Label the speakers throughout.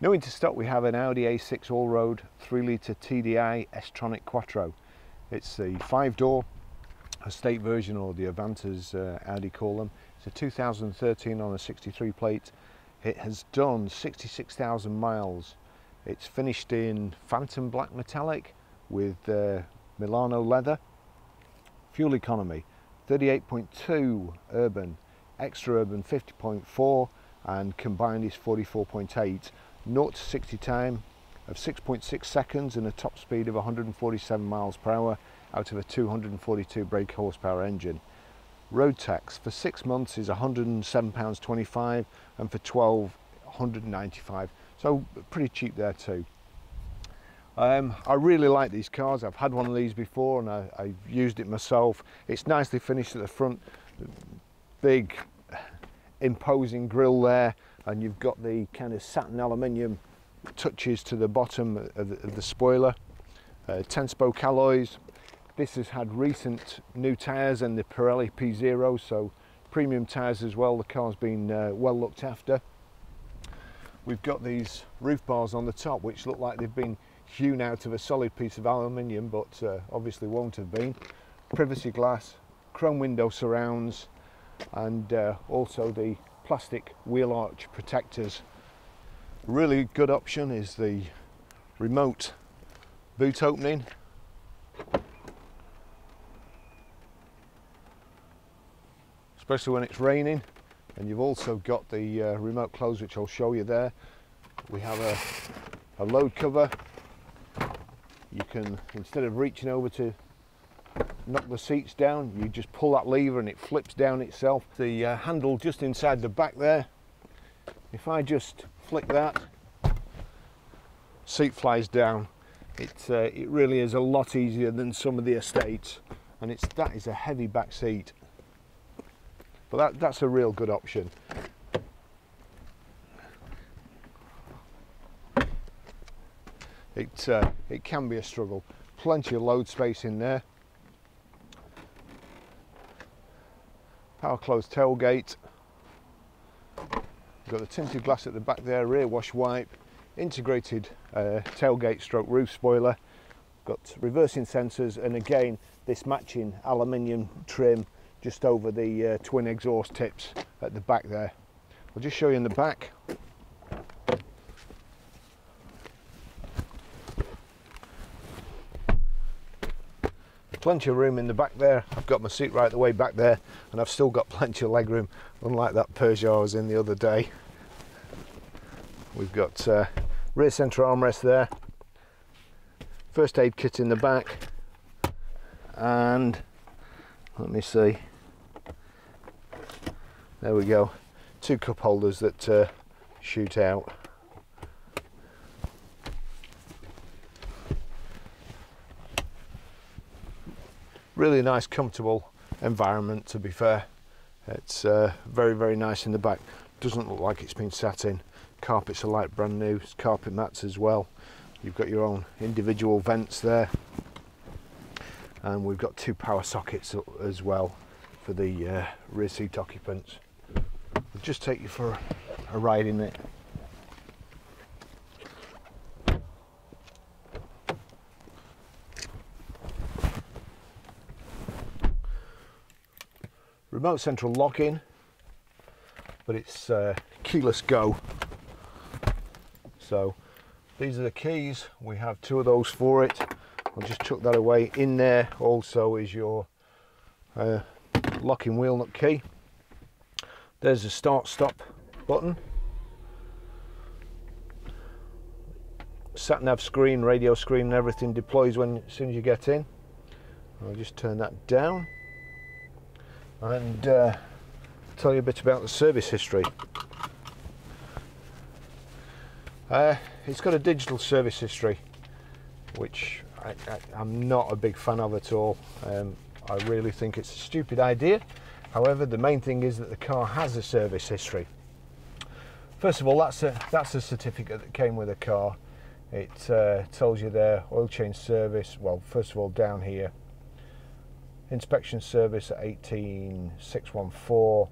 Speaker 1: New into stock we have an Audi A6 all-road 3 litre TDI S-Tronic Quattro. It's the five door estate version or the Avant as uh, Audi call them. It's a 2013 on a 63 plate. It has done 66,000 miles. It's finished in phantom black metallic with uh, Milano leather. Fuel economy 38.2 urban, extra urban 50.4 and combined is 44.8 0 to 60 time of 6.6 seconds and a top speed of 147 miles per hour out of a 242 brake horsepower engine. Road tax for six months is £107.25 and for 12 195 so pretty cheap there too. Um, I really like these cars. I've had one of these before and I, have used it myself. It's nicely finished at the front, big imposing grille there and you've got the kind of satin aluminium touches to the bottom of the, of the spoiler. Uh, 10 spoke alloys. This has had recent new tyres and the Pirelli P0, so premium tyres as well. The car's been uh, well looked after. We've got these roof bars on the top which look like they've been hewn out of a solid piece of aluminium but uh, obviously won't have been. Privacy glass, chrome window surrounds and uh, also the plastic wheel arch protectors. Really good option is the remote boot opening. Especially when it's raining. And you've also got the uh, remote close, which I'll show you there. We have a, a load cover. You can, instead of reaching over to knock the seats down you just pull that lever and it flips down itself. The uh, handle just inside the back there. If I just flick that seat flies down. It, uh, it really is a lot easier than some of the estates and it's that is a heavy back seat. But that, that's a real good option. It, uh, it can be a struggle. Plenty of load space in there power closed tailgate. Got the tinted glass at the back there, rear wash wipe, integrated uh, tailgate stroke roof spoiler, got reversing sensors and again this matching aluminium trim just over the uh, twin exhaust tips at the back there. I'll just show you in the back. Plenty of room in the back there. I've got my seat right the way back there and I've still got plenty of leg room, unlike that Peugeot I was in the other day. We've got uh, rear centre armrest there, first aid kit in the back and let me see, there we go, two cup holders that uh, shoot out. Really nice comfortable environment to be fair. It's uh, very very nice in the back. Doesn't look like it's been sat in. Carpets are like brand new. Carpet mats as well. You've got your own individual vents there. And we've got two power sockets as well for the uh, rear seat occupants. I'll just take you for a ride in it remote central lock-in but it's uh, keyless go. So these are the keys. We have two of those for it. I'll just chuck that away in there. Also is your uh, locking wheel nut key. There's the start stop button. Sat nav screen radio screen and everything deploys when as soon as you get in. I'll just turn that down and uh, tell you a bit about the service history. Uh, it's got a digital service history, which I, am not a big fan of at all. Um, I really think it's a stupid idea. However, the main thing is that the car has a service history. First of all, that's a that's a certificate that came with the car. It uh, tells you their oil change service. Well, first of all, down here, inspection service at 18614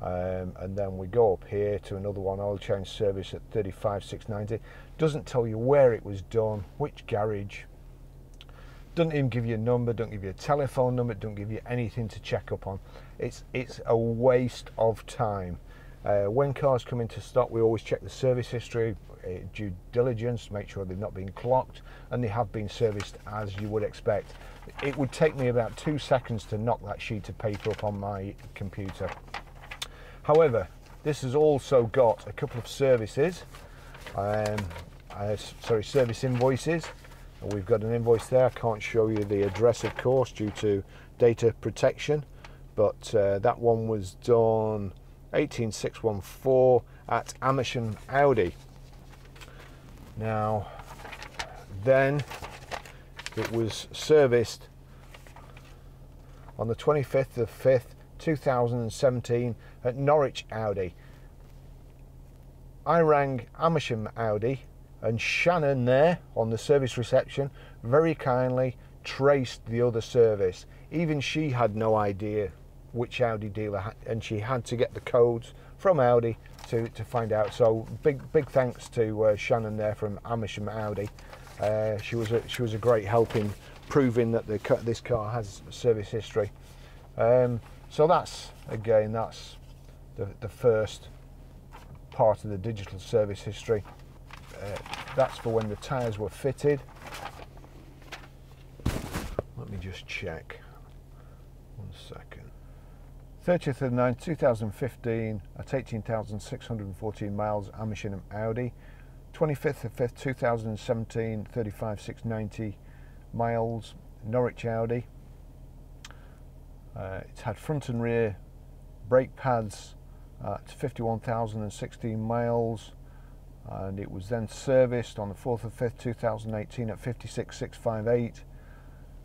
Speaker 1: Um, and then we go up here to another one, oil change service at 35,690. Doesn't tell you where it was done, which garage. Doesn't even give you a number, don't give you a telephone number, don't give you anything to check up on. It's it's a waste of time. Uh, when cars come into stock, we always check the service history, due diligence, make sure they've not been clocked, and they have been serviced as you would expect. It would take me about two seconds to knock that sheet of paper up on my computer. However, this has also got a couple of services, um, uh, sorry, service invoices. We've got an invoice there. I can't show you the address, of course, due to data protection, but uh, that one was done 18614 at Amersham Audi. Now, then it was serviced on the 25th of 5th 2017 at Norwich Audi. I rang Amersham Audi and Shannon there on the service reception very kindly traced the other service. Even she had no idea which Audi dealer had, and she had to get the codes from Audi to, to find out. So big big thanks to uh, Shannon there from Amersham Audi. Uh, she was a, she was a great help in proving that the, this car has service history. Um, so that's, again, that's the, the first part of the digital service history. Uh, that's for when the tyres were fitted. Let me just check. One second. 30th of 9, 2015, at 18,614 miles, Amersham Audi. 25th of 5th, 2017, 35,690 miles, Norwich Audi. Uh, it's had front and rear brake pads at 51,016 miles and it was then serviced on the 4th of 5th 2018 at 56,658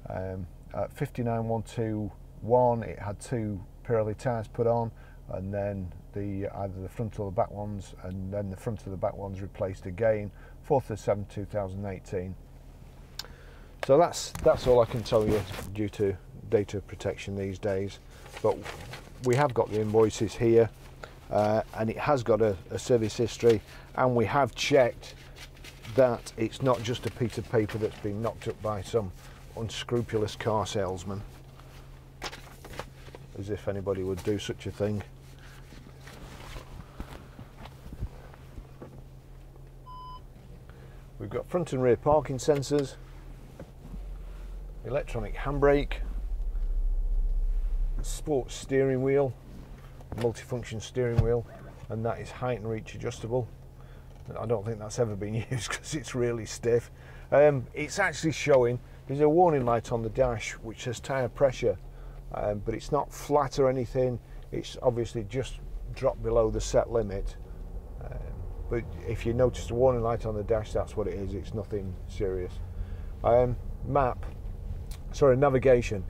Speaker 1: um, at 59,121 it had two Pirelli tyres put on and then the either the front or the back ones and then the front of the back ones replaced again 4th of 7th 2018 so that's that's all I can tell you due to data protection these days. But we have got the invoices here uh, and it has got a, a service history and we have checked that it's not just a piece of paper that's been knocked up by some unscrupulous car salesman. As if anybody would do such a thing. We've got front and rear parking sensors, electronic handbrake, sports steering wheel, multifunction steering wheel, and that is height and reach adjustable. I don't think that's ever been used because it's really stiff. Um, it's actually showing, there's a warning light on the dash which says tyre pressure, um, but it's not flat or anything. It's obviously just dropped below the set limit. Um, but if you notice the warning light on the dash, that's what it is. It's nothing serious. Um, map, sorry, navigation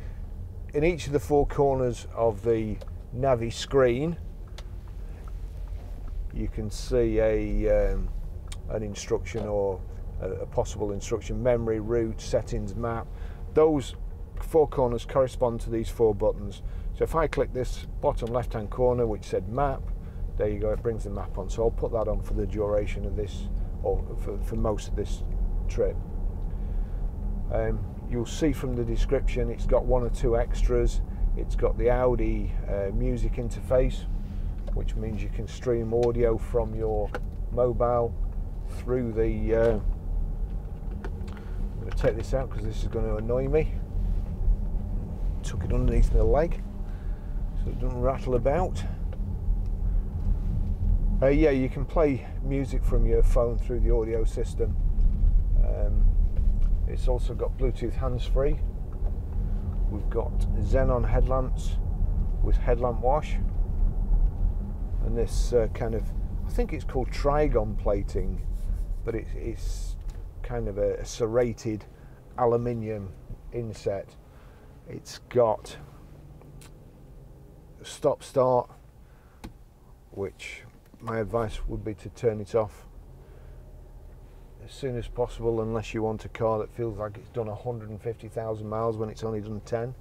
Speaker 1: in each of the four corners of the Navi screen you can see a um, an instruction or a, a, possible instruction memory route settings map those four corners correspond to these four buttons so if I click this bottom left hand corner which said map there you go it brings the map on so I'll put that on for the duration of this or for, for most of this trip um, you'll see from the description it's got one or two extras. It's got the Audi uh, music interface, which means you can stream audio from your mobile through the. Uh, I'm going to take this out because this is going to annoy me. Took it underneath the leg so it doesn't rattle about. Uh, yeah, you can play music from your phone through the audio system. Um, it's also got Bluetooth hands-free. We've got xenon headlamps with headlamp wash. And this uh, kind of, I think it's called trigon plating, but it, it's kind of a, a serrated aluminium inset. It's got stop start, which my advice would be to turn it off as soon as possible unless you want a car that feels like it's done 150,000 miles when it's only done 10.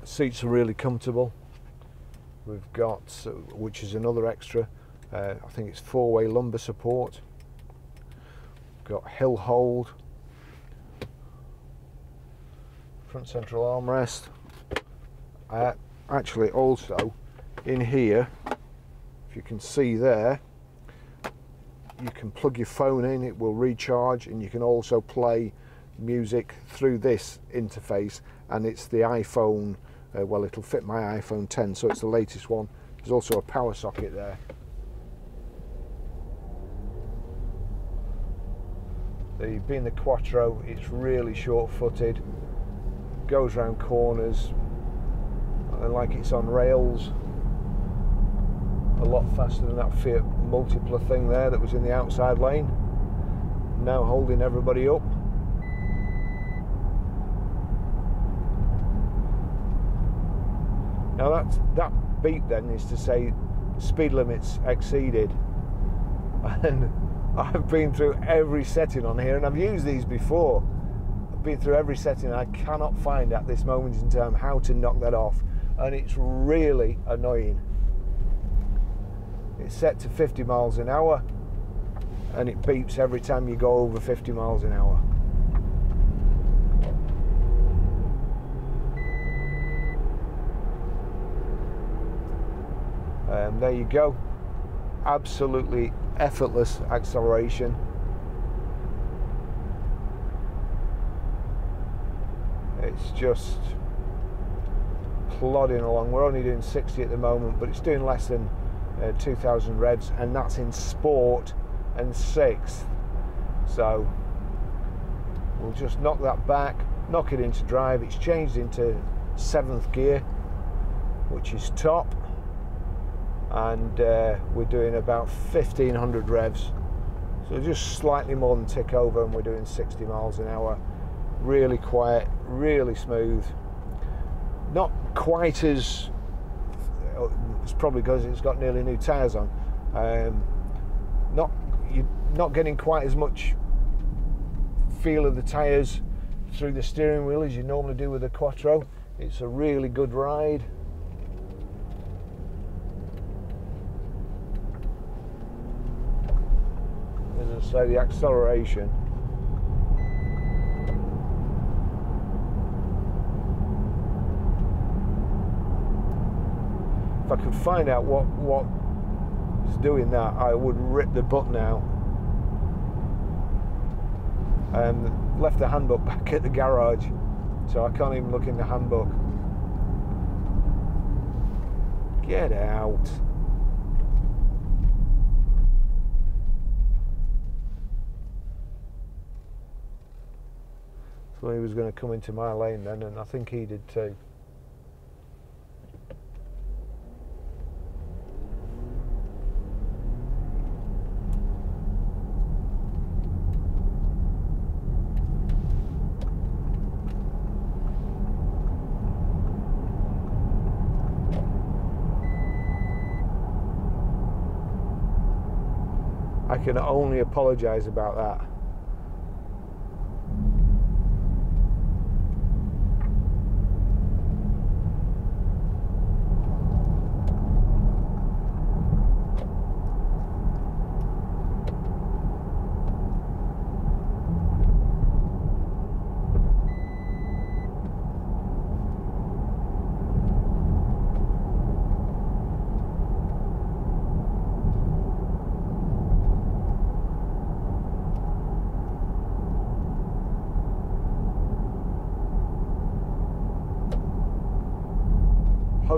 Speaker 1: The seats are really comfortable. We've got, uh, which is another extra, uh, I think it's four-way lumbar support. Got hill hold, front central armrest. Uh, actually, also in here, if you can see there, you can plug your phone in, it will recharge, and you can also play music through this interface. And it's the iPhone, uh, well, it'll fit my iPhone 10, so it's the latest one. There's also a power socket there. The, being the Quattro, it's really short-footed, goes around corners, and like it's on rails. A lot faster than that Fiat Multipla thing there that was in the outside lane. Now holding everybody up. Now that that beep then is to say speed limits exceeded, and I've been through every setting on here, and I've used these before. Been through every setting. and I cannot find at this moment in time how to knock that off, and it's really annoying. It's set to 50 miles an hour, and it beeps every time you go over 50 miles an hour. And there you go. Absolutely effortless acceleration. It's just plodding along. We're only doing 60 at the moment, but it's doing less than uh, 2,000 revs, and that's in sport and sixth. So we'll just knock that back, knock it into drive. It's changed into seventh gear, which is top and uh, we're doing about 1500 revs so just slightly more than tick over and we're doing 60 miles an hour really quiet really smooth. Not quite as it's probably because it's got nearly new tires on. Um, not you're not getting quite as much feel of the tires through the steering wheel as you normally do with a quattro. It's a really good ride. So the acceleration if I could find out what what is doing that I would rip the button out. Um, left the handbook back at the garage so I can't even look in the handbook. Get out. So he was going to come into my lane then, and I think he did too. I can only apologise about that.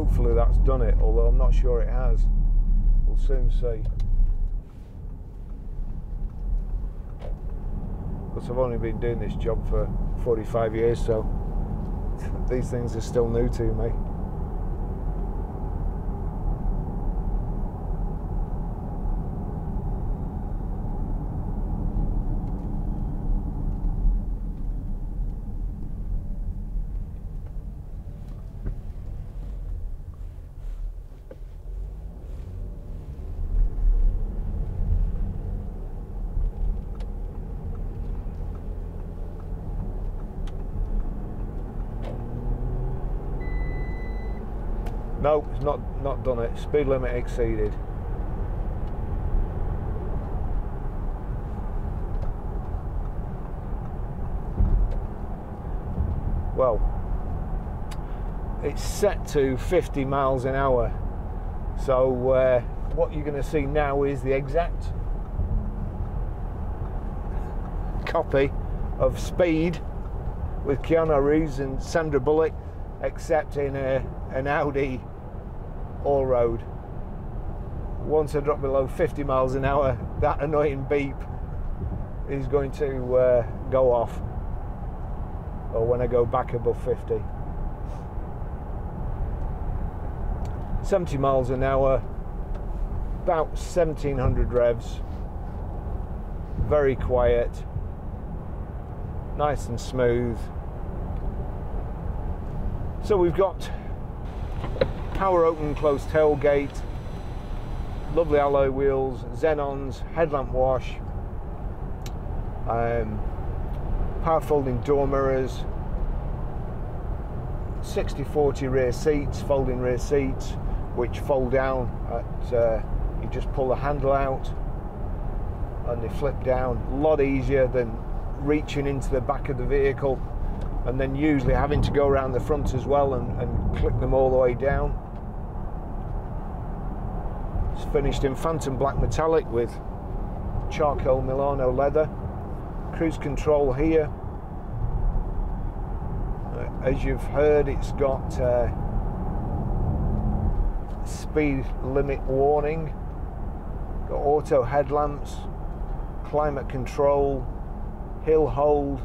Speaker 1: Hopefully that's done it, although I'm not sure it has. We'll soon see. Because I've only been doing this job for 45 years, so these things are still new to me. No, it's not not done it. Speed limit exceeded. Well, it's set to 50 miles an hour. So uh, what you're going to see now is the exact copy of Speed with Keanu Reeves and Sandra Bullock, except in a, an Audi all road. Once I drop below 50 miles an hour, that annoying beep is going to uh, go off. Or when I go back above 50. 70 miles an hour, about 1700 revs, very quiet, nice and smooth. So we've got power open close tailgate, lovely alloy wheels, xenons, headlamp wash, um, power folding door mirrors, 60-40 rear seats, folding rear seats, which fold down at, uh, you just pull the handle out and they flip down. A lot easier than reaching into the back of the vehicle and then usually having to go around the front as well and, and them all the way down. It's finished in phantom black metallic with charcoal Milano leather. Cruise control here. Uh, as you've heard it's got uh, speed limit warning, got auto headlamps, climate control, hill hold,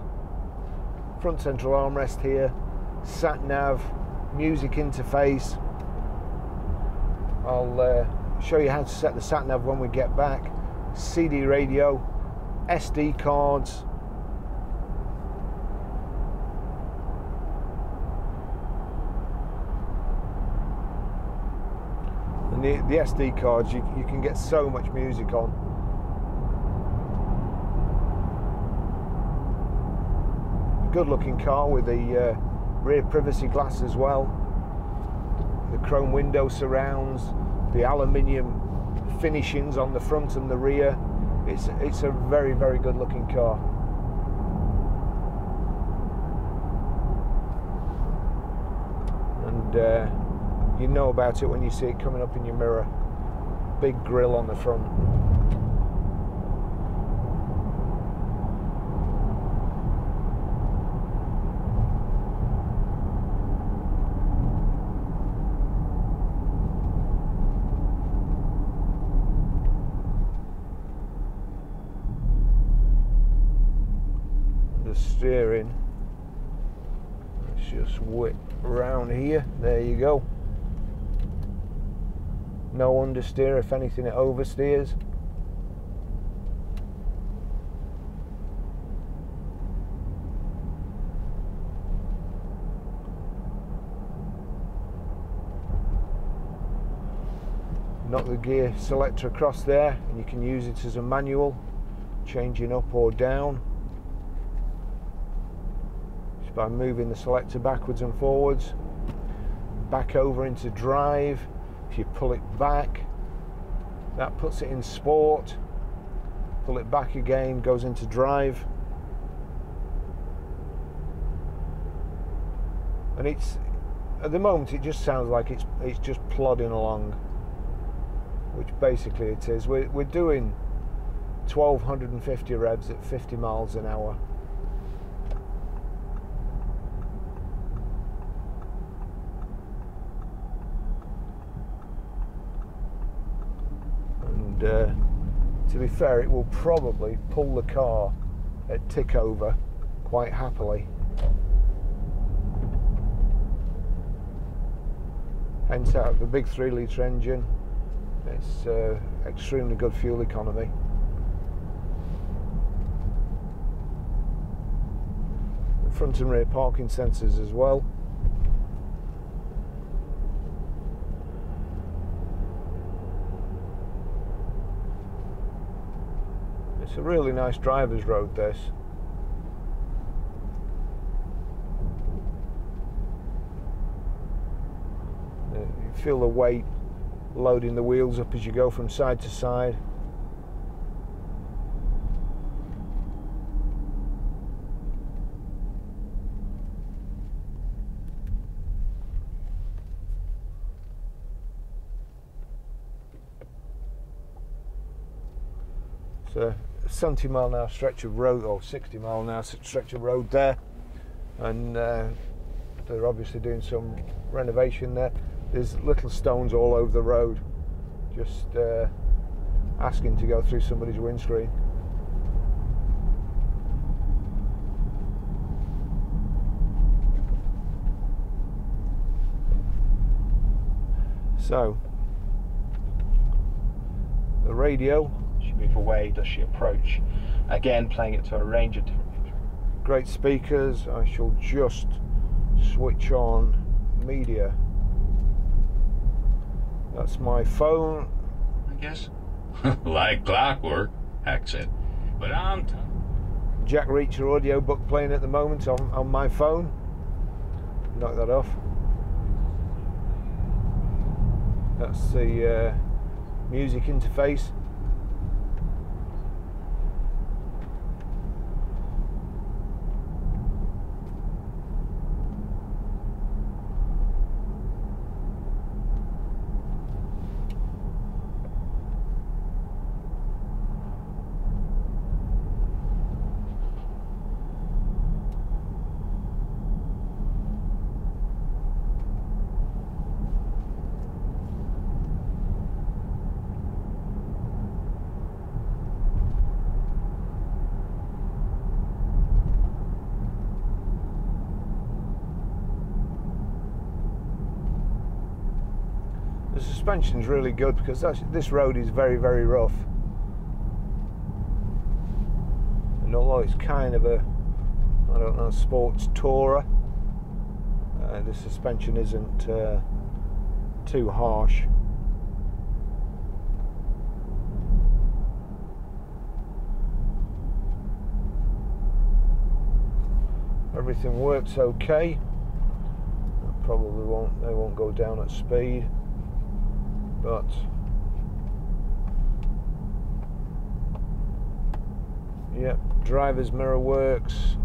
Speaker 1: front central armrest here, sat nav, music interface. I'll uh, show you how to set the sat nav when we get back. CD radio, SD cards, the, the SD cards, you, you can get so much music on. Good looking car with the uh, rear privacy glass as well. The chrome window surrounds, the aluminium finishings on the front and the rear. It's, it's a very, very good looking car. And uh, you know about it when you see it coming up in your mirror. Big grill on the front. The steering. Let's around here. There you go no understeer, if anything it oversteers. Knock the gear selector across there and you can use it as a manual, changing up or down. By moving the selector backwards and forwards. Back over into drive if you pull it back, that puts it in sport. Pull it back again, goes into drive. And it's at the moment it just sounds like it's it's just plodding along, which basically it is. We're we're doing 1250 revs at 50 miles an hour. Uh, to be fair, it will probably pull the car at tick over quite happily. Hence, out of the big three litre engine, it's uh, extremely good fuel economy. front and rear parking sensors as well. It's a really nice driver's road this. Uh, you feel the weight loading the wheels up as you go from side to side. It's a 70 mile an hour stretch of road, or 60 mile an hour stretch of road there, and uh, they're obviously doing some renovation there. There's little stones all over the road, just uh, asking to go through somebody's windscreen. So, the radio
Speaker 2: move away? Does she approach? Again, playing it to a range of different.
Speaker 1: great speakers. I shall just switch on media. That's my phone.
Speaker 3: I guess. like clockwork, Hack said. But I'm t-
Speaker 1: Jack Reacher audiobook playing at the moment on, on my phone. Knock that off. That's the uh, music interface. The suspension's really good because this road is very, very rough. And although it's kind of a, I don't know, sports tourer, uh, the suspension isn't uh, too harsh. Everything works okay. Probably won't. They won't go down at speed but yep driver's mirror works.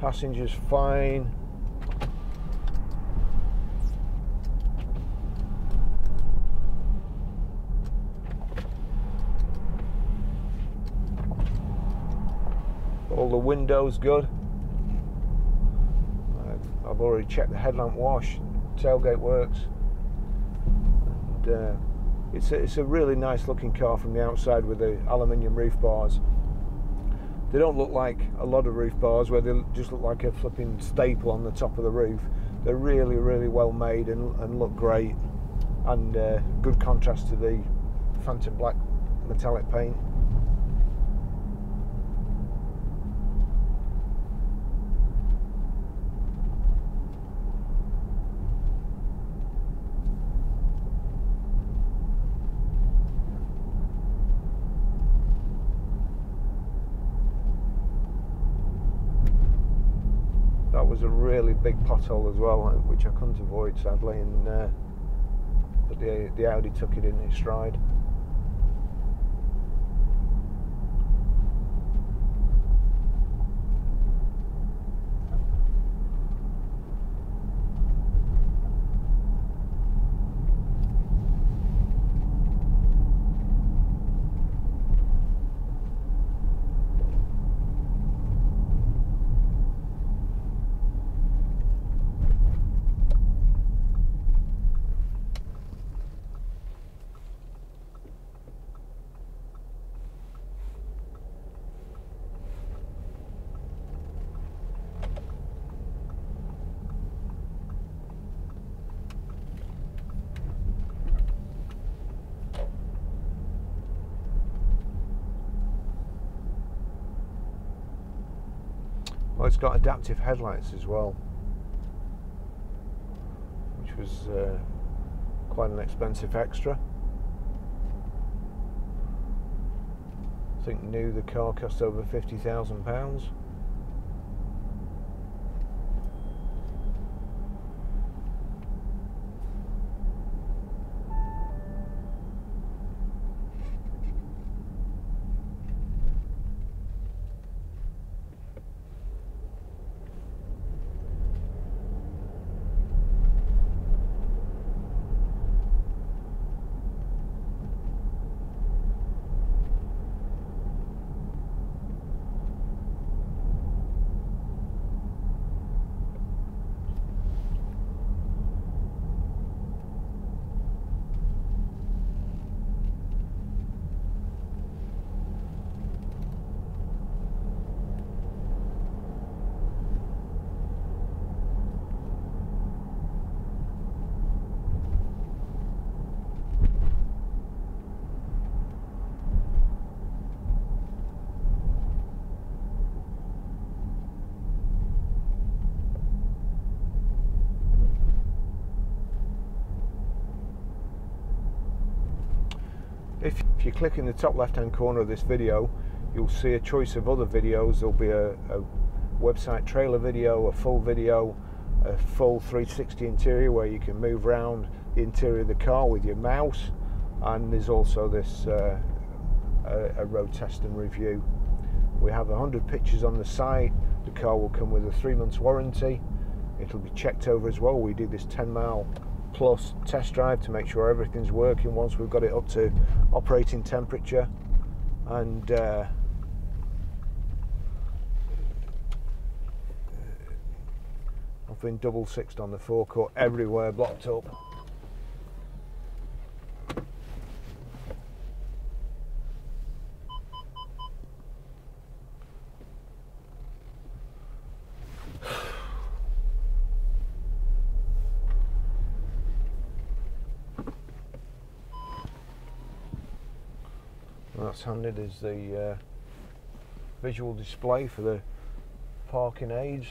Speaker 1: Passengers fine. All the windows good I've, already checked the headlamp wash, tailgate works, and uh, it's a, it's a really nice looking car from the outside with the aluminium roof bars. They don't look like a lot of roof bars where they just look like a flipping staple on the top of the roof. They're really really well made and, and look great, and uh, good contrast to the Phantom Black metallic paint. A really big pothole as well, which I couldn't avoid sadly, and uh, but the the Audi took it in its stride. Well, it's got adaptive headlights as well, which was uh, quite an expensive extra. I think new the car cost over fifty thousand pounds. If, if you click in the top left hand corner of this video, you'll see a choice of other videos. There'll be a, a website trailer video, a full video, a full 360 interior where you can move around the interior of the car with your mouse, and there's also this uh, a, a road test and review. We have 100 pictures on the site. The car will come with a three months warranty. It'll be checked over as well. We do this 10 mile plus test drive to make sure everything's working once we've got it up to operating temperature. And uh, I've been double sixed on the forecourt everywhere blocked up that's handed as the uh, visual display for the parking aids